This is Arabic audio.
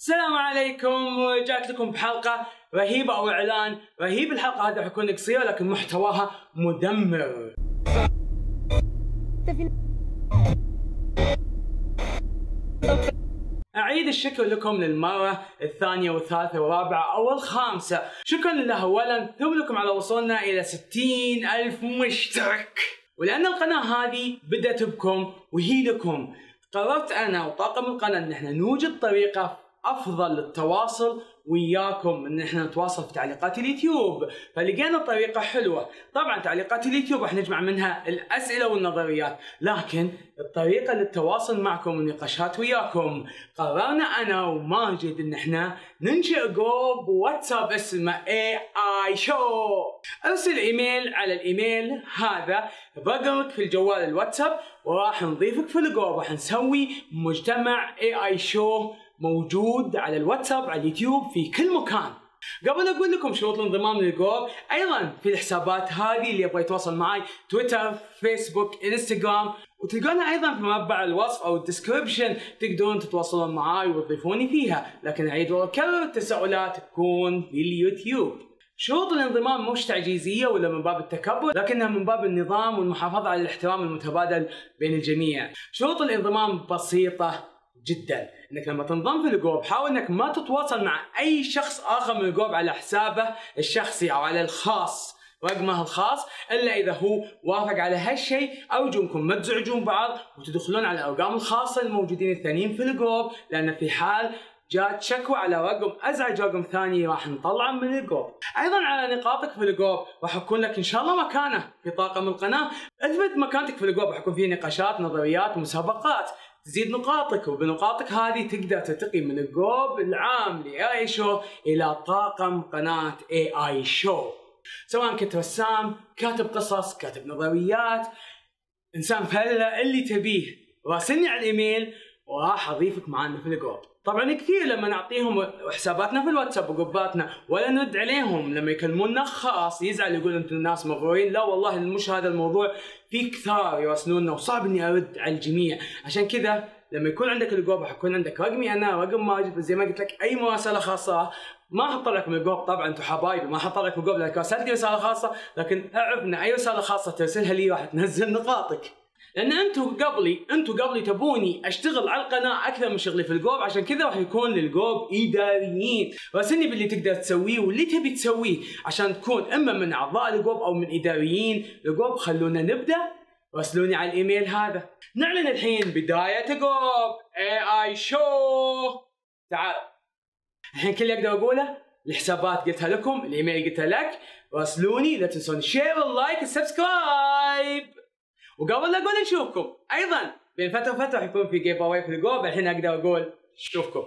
السلام عليكم ورجعت لكم بحلقة رهيبة أو إعلان رهيب الحلقة هذه حتكون قصيرة لكن محتواها مدمر. أعيد الشكر لكم للمرة الثانية والثالثة والرابعة أو الخامسة. شكرا لله أولا ثم لكم على وصولنا إلى ستين ألف مشترك. ولأن القناة هذه بدأت بكم وهي لكم قررت أنا وطاقم القناة أن إحنا نوجد طريقة أفضل للتواصل وياكم إن إحنا نتواصل في تعليقات اليوتيوب. فلقينا طريقة حلوة. طبعا تعليقات اليوتيوب راح نجمع منها الأسئلة والنظريات لكن الطريقة للتواصل معكم والنقاشات وياكم. قررنا أنا وماجد إن إحنا ننشئ group واتساب اسمه AA Show أرسل إيميل على الإيميل هذا برقمك في الجوال الواتساب وراح نضيفك في ال group. راح نسوي مجتمع AA Show موجود على الواتساب على اليوتيوب في كل مكان. قبل أقول لكم شروط الانضمام لل group أيضا في الحسابات هذه اللي يبغى يتواصل معي تويتر فيسبوك إنستغرام وتلقونها أيضا في مربع الوصف أو ال description تقدرون تتواصلون معي وتضيفوني فيها. لكن أعيد وأكرر التساؤلات تكون في اليوتيوب. شروط الانضمام مش تعجيزية ولا من باب التكبر؟ لكنها من باب النظام والمحافظة على الاحترام المتبادل بين الجميع. شروط الانضمام بسيطة؟ جدا. إنك لما تنضم في ال group حاول إنك ما تتواصل مع أي شخص آخر من ال group على حسابه الشخصي أو على الخاص رقمه الخاص إلا إذا هو وافق على هالشيء ارجوكم ما تزعجون بعض وتدخلون على الأرقام الخاصة الموجودين الثانيين في ال group لأن في حال جات شكوى على رقم أزعج رقم ثاني راح نطلعه من ال group. أيضا على نقاطك في الجروب راح أكون لك إن شاء الله مكانه في طاقم القناة. اثبت مكانتك في ال group راح يكون فيه نقاشات نظريات مسابقات. تزيد نقاطك وبنقاطك هذه تقدر ترتقي من ال group العام ل A Show إلى طاقم قناة A A Show سواء كنت رسام كاتب قصص كاتب نظريات إنسان فله اللي تبيه. راسلني على الإيميل وراح أضيفك معنا في ال group طبعا كثير لما نعطيهم حساباتنا في الواتساب و groupاتنا ولا نرد عليهم. لما يكلمونا خاص يزعل يقول أنتم الناس مغرورين. لا والله مش هذا الموضوع. في كثار يراسلونا وصعب إني أرد على الجميع. عشان كذا لما يكون عندك ال group راح يكون عندك رقمي أنا رقم ماجد زي ما قلت لك أي مراسلة خاصة ما حط لك من ال group. طبعا أنتم حبايبي ما حط لك من ال group. لانك ارسلت رسالة خاصة لكن اعرفنا أي رسالة خاصة ترسلها لي راح تنزل نقاطك. لأن أنتم قبلي أنتم قبلي تبوني أشتغل على القناة أكثر من شغلي في الجوب عشان كذا راح يكون للجوب إداريين. راسلني باللي تقدر تسويه واللي تبي تسويه عشان تكون إما من أعضاء الجوب أو من إداريين الجوب خلونا نبدأ. راسلوني على الإيميل هذا. نعلن الحين بداية جوب. اي اي شو تعال. الحين كل اللي أقدر أقوله الحسابات قلتها لكم الإيميل قلتها لك. راسلوني لا تنسون ال share وال like وال subscribe وقبل لا أقول نشوفكم أيضا. بين فترة وفترة حيكون في جيم اواي في الجوب الحين أقدر أقول نشوفكم